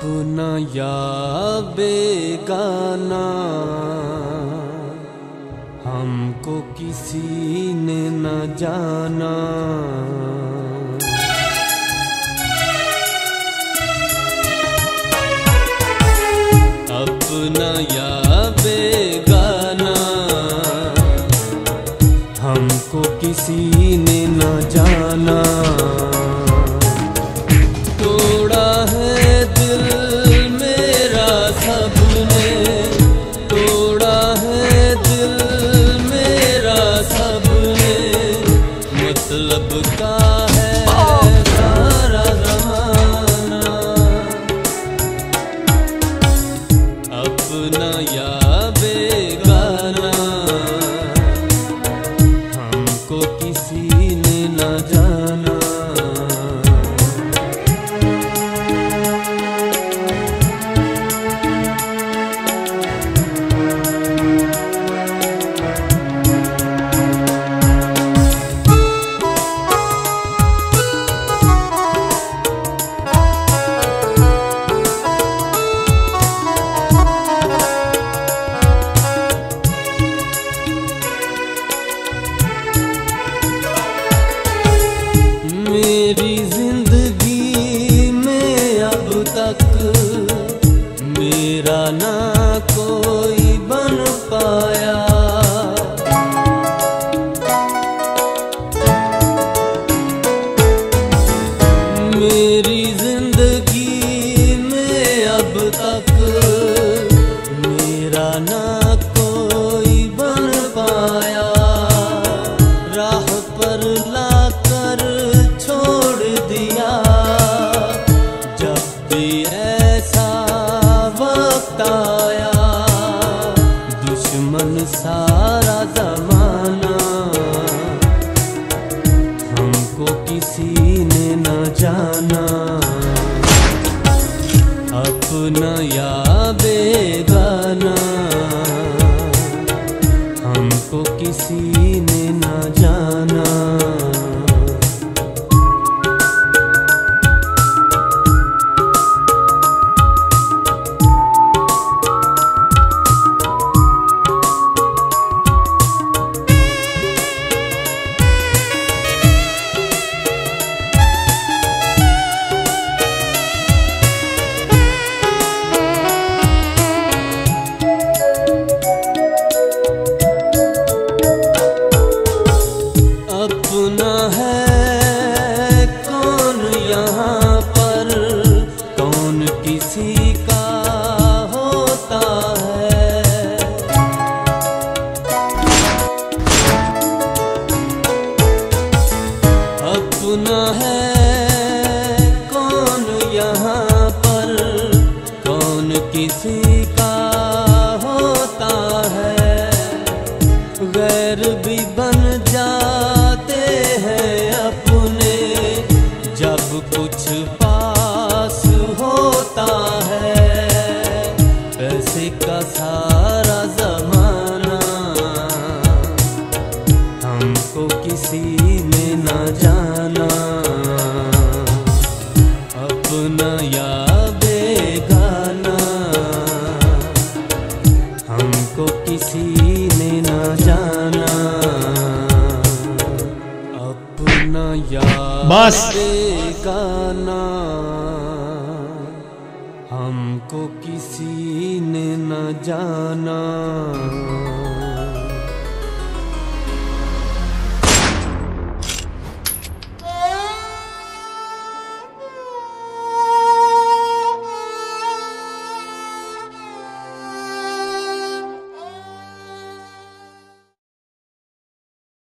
अपना या बेगाना हमको किसी ने न जाना। अपना या बेगाना हमको किसी ने न जाना। मेरा ना कोई बन पाया। अपना याबे अपना है कौन यहाँ पर कौन किसी को किसी ने ना जाना। अपना यार गाना। हमको किसी ने न जाना।